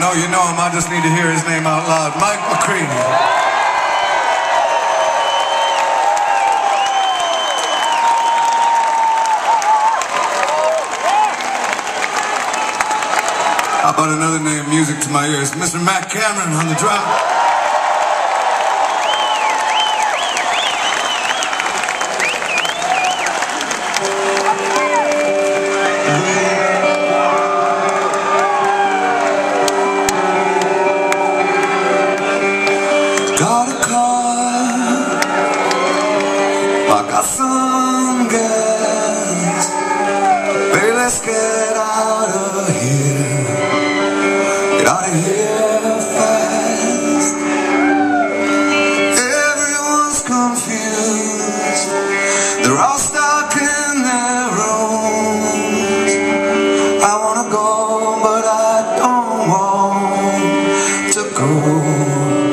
No, you know him, I just need to hear his name out loud. Mike McCready. How about another name music to my ears? Mr. Matt Cameron on the drum. confused They're all stuck in their rooms. I wanna go, but I don't want to go.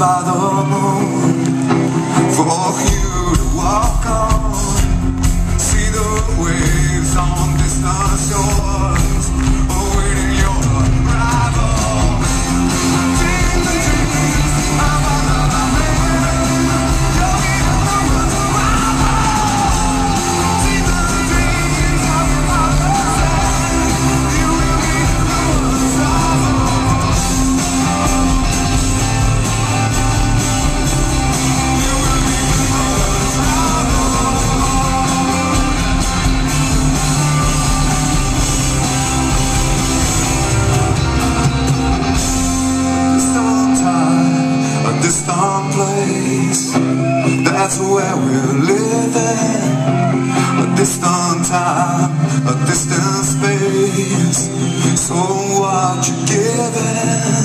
by the moon. For you to walk on See the waves on distant shores. our place. That's where we're living. A distant time, a distant space. So what you giving?